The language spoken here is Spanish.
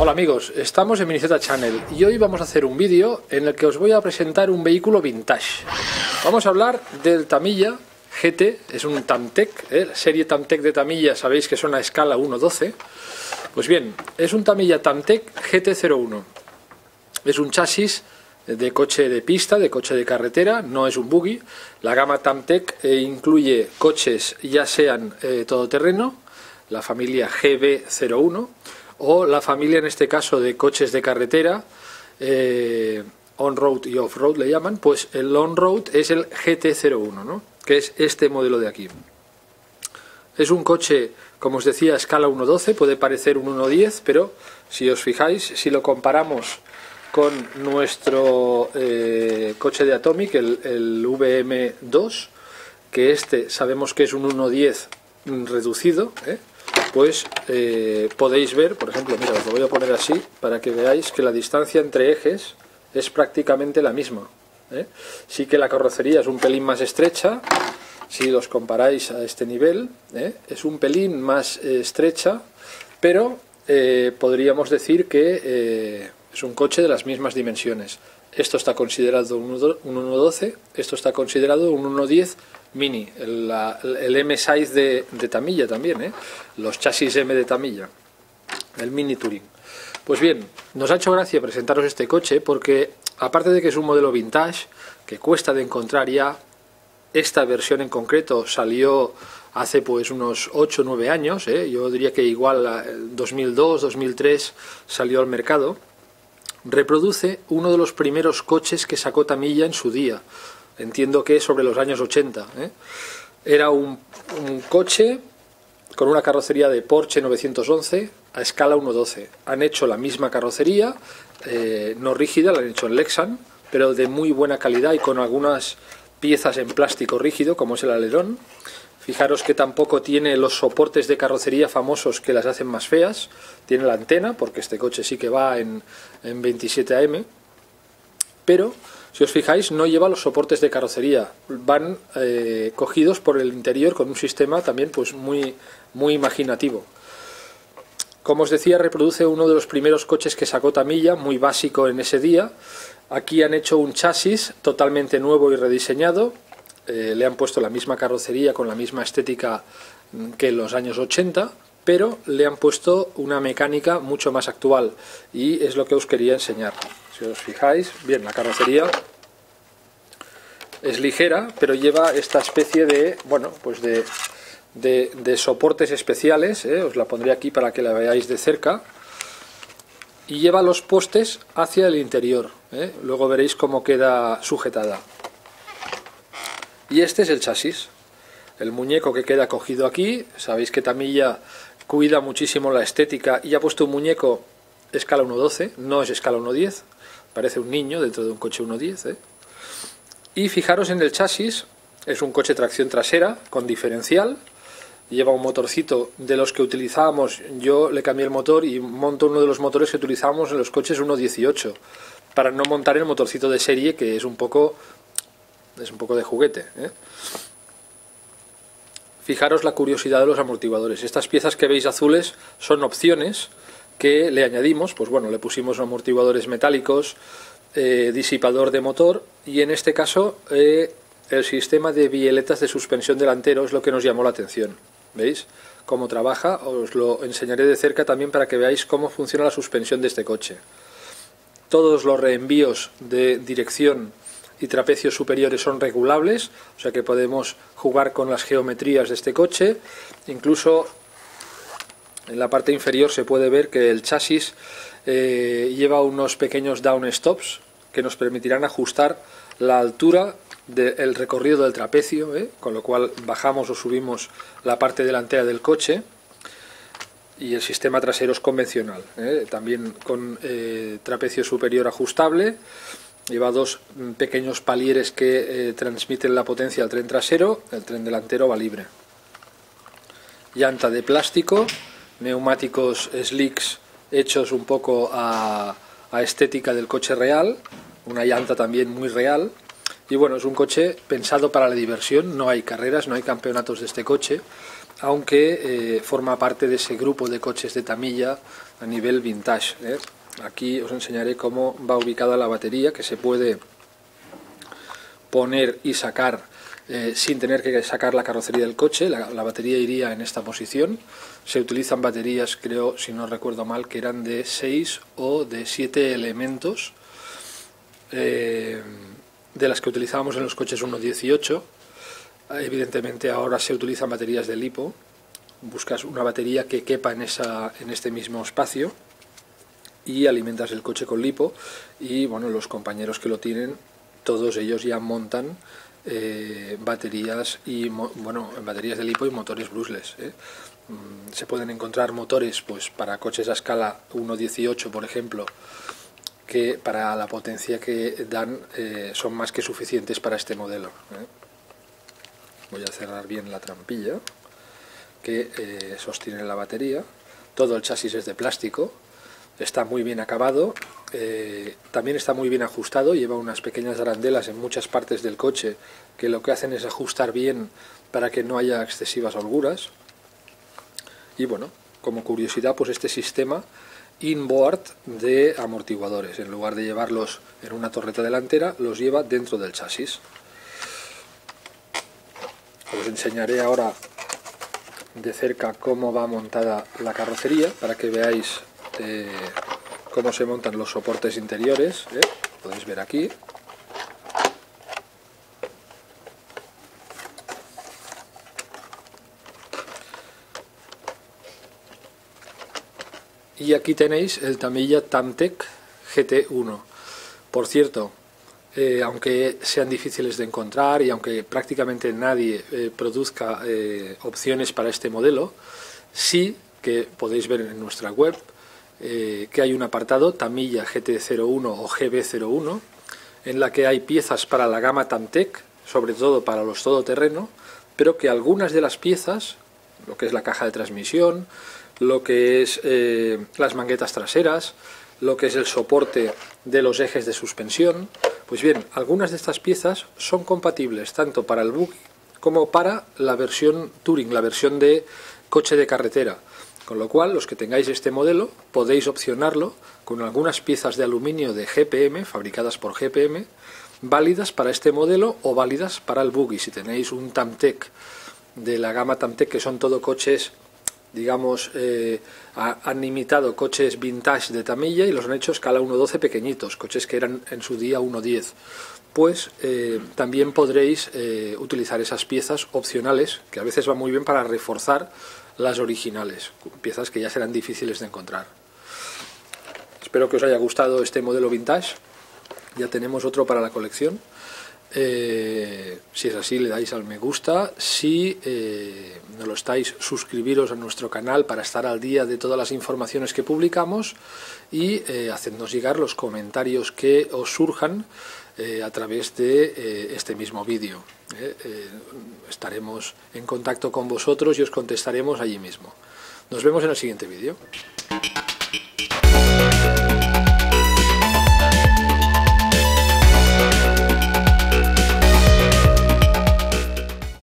Hola amigos, estamos en Minnesota Channel y hoy vamos a hacer un vídeo en el que os voy a presentar un vehículo vintage. Vamos a hablar del Tamilla GT, es un Tamtec, ¿eh? serie Tamtec de Tamilla, sabéis que son a escala 1.12. Pues bien, es un Tamilla Tamtec GT01. Es un chasis de coche de pista, de coche de carretera, no es un buggy. La gama Tamtec eh, incluye coches ya sean eh, todoterreno, la familia GB01, o la familia en este caso de coches de carretera, eh, on-road y off-road le llaman, pues el on-road es el GT01, ¿no? que es este modelo de aquí. Es un coche, como os decía, a escala 1.12, puede parecer un 1.10, pero si os fijáis, si lo comparamos con nuestro eh, coche de Atomic, el, el VM2, que este sabemos que es un 1.10 reducido, ¿eh? pues eh, podéis ver, por ejemplo, mira, os lo voy a poner así para que veáis que la distancia entre ejes es prácticamente la misma. Sí que la carrocería es un pelín más estrecha, si los comparáis a este nivel, es un pelín más estrecha, pero podríamos decir que es un coche de las mismas dimensiones. Esto está considerado un 1.12, esto está considerado un 1.10 Mini, el, M-Size de, Tamilla también, ¿eh? los chasis M de Tamilla, el Mini Touring. Pues bien, nos ha hecho gracia presentaros este coche porque, aparte de que es un modelo vintage, que cuesta de encontrar ya, esta versión en concreto salió hace pues unos 8 o 9 años, ¿eh? yo diría que igual 2002, 2003 salió al mercado, reproduce uno de los primeros coches que sacó Tamilla en su día, entiendo que sobre los años 80. ¿eh? Era un, coche con una carrocería de Porsche 911 a escala 1.12. Han hecho la misma carrocería, eh, no rígida, la han hecho en Lexan, pero de muy buena calidad y con algunas piezas en plástico rígido, como es el alerón. Fijaros que tampoco tiene los soportes de carrocería famosos que las hacen más feas. Tiene la antena, porque este coche sí que va en, en 27 AM. Pero si os fijáis, no lleva los soportes de carrocería, van eh, cogidos por el interior con un sistema también pues muy, muy imaginativo. Como os decía, reproduce uno de los primeros coches que sacó Tamilla, muy básico en ese día. Aquí han hecho un chasis totalmente nuevo y rediseñado. Eh, le han puesto la misma carrocería con la misma estética que en los años 80, pero le han puesto una mecánica mucho más actual y es lo que os quería enseñar. Si os fijáis, bien, la carrocería es ligera, pero lleva esta especie de, bueno, pues de, de, soportes especiales, ¿eh? os la pondré aquí para que la veáis de cerca, y lleva los postes hacia el interior, ¿eh? luego veréis cómo queda sujetada. Y este es el chasis, el muñeco que queda cogido aquí, sabéis que Tamilla cuida muchísimo la estética y ha puesto un muñeco escala 1.12, no es escala 1.10, parece un niño dentro de un coche 1.10. ¿eh? Y fijaros en el chasis, es un coche tracción trasera con diferencial, lleva un motorcito de los que utilizábamos, yo le cambié el motor y monto uno de los motores que utilizábamos en los coches 1.18, para no montar el motorcito de serie que es un poco, es un poco de juguete. ¿eh? Fijaros la curiosidad de los amortiguadores. Estas piezas que veis azules son opciones que le añadimos, pues bueno, le pusimos amortiguadores metálicos, eh, disipador de motor y en este caso eh, el sistema de bieletas de suspensión delantero es lo que nos llamó la atención. ¿Veis cómo trabaja? Os lo enseñaré de cerca también para que veáis cómo funciona la suspensión de este coche. Todos los reenvíos de dirección y trapecios superiores son regulables, o sea que podemos jugar con las geometrías de este coche. Incluso en la parte inferior se puede ver que el chasis eh, lleva unos pequeños down stops que nos permitirán ajustar la altura del recorrido del trapecio, ¿eh? con lo cual bajamos o subimos la parte delantera del coche y el sistema trasero es convencional, ¿eh? también con trapecio superior ajustable, lleva dos pequeños palieres que transmiten la potencia al tren trasero, el tren delantero va libre. Llanta de plástico neumáticos slicks hechos un poco a, estética del coche real, una llanta también muy real, Y bueno, es un coche pensado para la diversión, no hay carreras, no hay campeonatos de este coche, aunque eh, forma parte de ese grupo de coches de tamilla a nivel vintage. ¿eh? Aquí os enseñaré cómo va ubicada la batería, que se puede poner y sacar eh, sin tener que sacar la carrocería del coche. La, batería iría en esta posición. Se utilizan baterías, creo, si no recuerdo mal, que eran de 6 o de 7 elementos, eh, de las que utilizábamos en los coches 1.18. Evidentemente ahora se utilizan baterías de lipo. Buscas una batería que quepa en, este mismo espacio y alimentas el coche con lipo. Y bueno, los compañeros que lo tienen, todos ellos ya montan eh, baterías y bueno baterías de lipo y motores brushless ¿eh? mm, se pueden encontrar motores pues para coches a escala 1.18 por ejemplo que para la potencia que dan eh, son más que suficientes para este modelo voy a cerrar bien la trampilla que sostiene la batería. Todo el chasis es de plástico está muy bien acabado, eh, también está muy bien ajustado, lleva unas pequeñas arandelas en muchas partes del coche que lo que hacen es ajustar bien para que no haya excesivas holguras. Y bueno, como curiosidad, pues este sistema inboard de amortiguadores, en lugar de llevarlos en una torreta delantera, los lleva dentro del chasis. Os enseñaré ahora de cerca cómo va montada la carrocería para que veáis este, cómo se montan los soportes interiores, ¿eh? podéis ver aquí. Y aquí tenéis el Tamilla Tamtec GT1. Por cierto, eh, aunque sean difíciles de encontrar y aunque prácticamente nadie eh, produzca opciones para este modelo, sí que podéis ver en nuestra web eh, que hay un apartado Tamilla GT01 o GB01 en la que hay piezas para la gama Tamtec, sobre todo para los todoterreno, pero que algunas de las piezas, lo que es la caja de transmisión, lo que es eh, las manguetas traseras, lo que es el soporte de los ejes de suspensión, pues bien, algunas de estas piezas son compatibles tanto para el buggy como para la versión Touring, la versión de coche de carretera. Con lo cual, los que tengáis este modelo podéis opcionarlo con algunas piezas de aluminio de GPM, fabricadas por GPM, válidas para este modelo o válidas para el buggy. Si tenéis un Tamtec de la gama Tamtec, que son todo coches, digamos, eh, han imitado coches vintage de tamilla y los han hecho escala 1.12 pequeñitos, coches que eran en su día 1.10 pues eh, también podréis eh, utilizar esas piezas opcionales, que a veces van muy bien para reforzar las originales, piezas que ya serán difíciles de encontrar. Espero que os haya gustado este modelo vintage, ya tenemos otro para la colección. Eh, si es así, le dais al me gusta. Si no lo estáis, suscribiros a nuestro canal para estar al día de todas las informaciones que publicamos y eh, hacednos llegar los comentarios que os surjan eh, a través de eh, este mismo vídeo. estaremos en contacto con vosotros y os contestaremos allí mismo. Nos vemos en el siguiente vídeo.